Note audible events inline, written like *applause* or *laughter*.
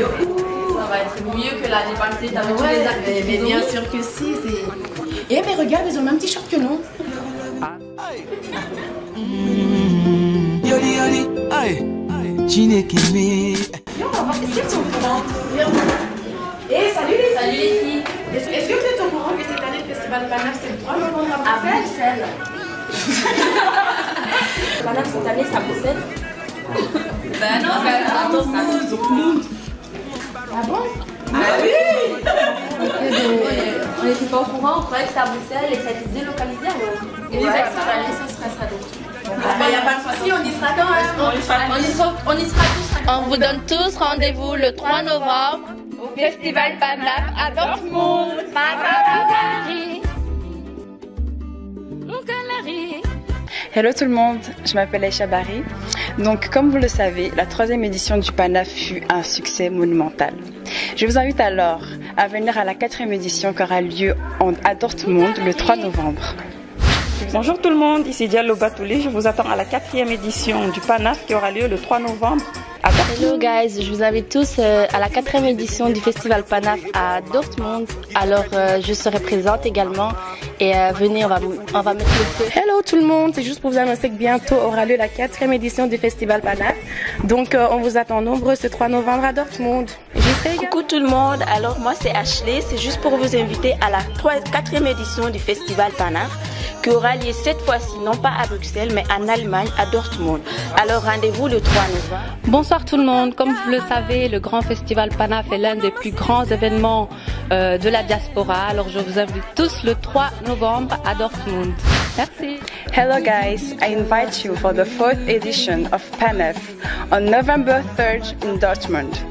De ouf Ça va être mieux que l'année passée, t'avais tous Ouais, les mais, actes mais bien sûr que si. c'est- Eh mais regarde, ils ont le même t-shirt que nous. Yoli yoli, aïe, Chineke me. Viens, on va voir. Est-ce qu'elles sont au courant Viens. Eh, salut les Salut les filles Est-ce que vous êtes au courant que cette année, le Festival Panaf, c'est le 3 novembre à À Bruxelles Madame, *laughs* cette année, ça Bruxelles. Ben non, ben attends, ça Ah bon *laughs* On n'était pas au courant, on croyait que c'était à Bruxelles et que ça a été délocalisé alors. Et les ex cette année, ça serait ça donc. Ah ben, y a pas de souci, on y sera quand même. On y sera, on y sera, on y sera tous. On vous donne tous rendez-vous le 3 novembre au Festival Panaf à Dortmund. Hello tout le monde, je m'appelle Aïcha Barry. Donc comme vous le savez, la troisième édition du PANAF fut un succès monumental. Je vous invite alors à venir à la quatrième édition qui aura lieu à Dortmund le 3 novembre. Bonjour tout le monde, ici Diallo Batouli. Je vous attends à la quatrième édition du PANAF qui aura lieu le 3 novembre à Dortmund. Hello guys, je vous invite tous euh, à la quatrième édition du Festival Panaf à Dortmund. Alors euh, je serai présente également et euh, venez, on va, on va mettre le feu. Hello tout le monde, c'est juste pour vous annoncer que bientôt aura lieu la quatrième édition du Festival Panaf. Donc on vous attend nombreux ce 3 novembre à Dortmund. Coucou tout le monde, alors moi c'est Ashley, c'est juste pour vous inviter à la 4e édition du Festival Panaf qui aura lieu cette fois-ci non pas à Bruxelles mais en Allemagne à Dortmund. Alors rendez-vous le 3 novembre. Bonsoir tout le monde. Comme vous le savez, le Grand Festival Panaf est l'un des plus grands événements euh, de la diaspora. Alors je vous invite tous le 3 novembre à Dortmund. Merci. Hello guys, I invite you for the fourth edition of PANAF on November 3rd in Dortmund.